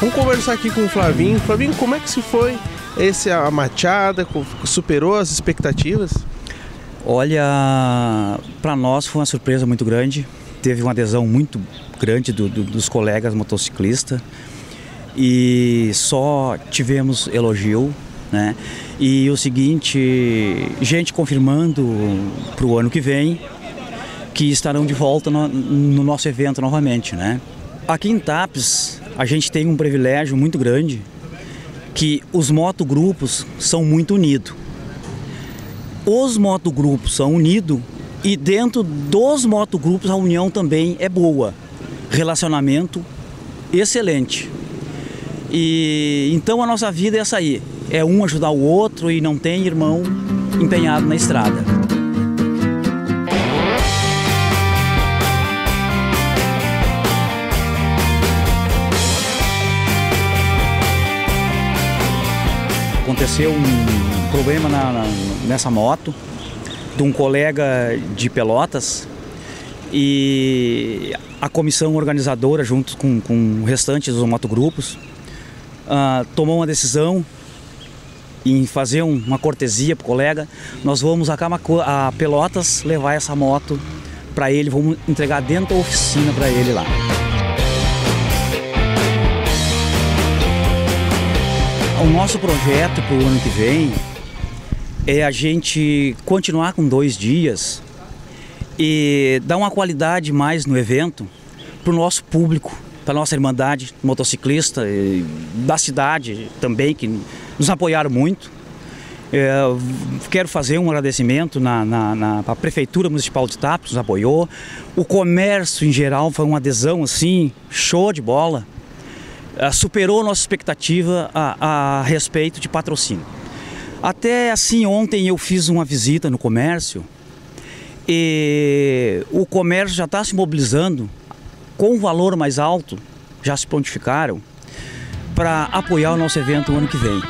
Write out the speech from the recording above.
Vamos conversar aqui com o Flavinho. Flavinho, como é que se foi esse a machada? Superou as expectativas? Olha, para nós foi uma surpresa muito grande. Teve uma adesão muito grande do, do, dos colegas motociclistas e só tivemos elogio, né? E o seguinte, gente confirmando para o ano que vem que estarão de volta no, no nosso evento novamente, né? Aqui em Tapes a gente tem um privilégio muito grande que os motogrupos são muito unidos. Os motogrupos são unidos e dentro dos motogrupos a união também é boa. Relacionamento excelente. E então a nossa vida é essa aí, é um ajudar o outro e não tem irmão empenhado na estrada. Aconteceu um problema na, na, nessa moto de um colega de Pelotas e a comissão organizadora, junto com, com o restante dos motogrupos, uh, tomou uma decisão em fazer um, uma cortesia para o colega. Nós vamos a, Camacu a Pelotas levar essa moto para ele, vamos entregar dentro da oficina para ele lá. O nosso projeto para o ano que vem é a gente continuar com dois dias e dar uma qualidade mais no evento para o nosso público, para a nossa irmandade motociclista da cidade também, que nos apoiaram muito. É, quero fazer um agradecimento na, na, na a Prefeitura Municipal de Tapos, nos apoiou. O comércio em geral foi uma adesão assim, show de bola. Eh, superou nossa expectativa a, a respeito de patrocínio. Até assim, ontem eu fiz uma visita no comércio e o comércio já está se mobilizando com um valor mais alto, já se prontificaram, para apoiar o nosso evento o ano que vem.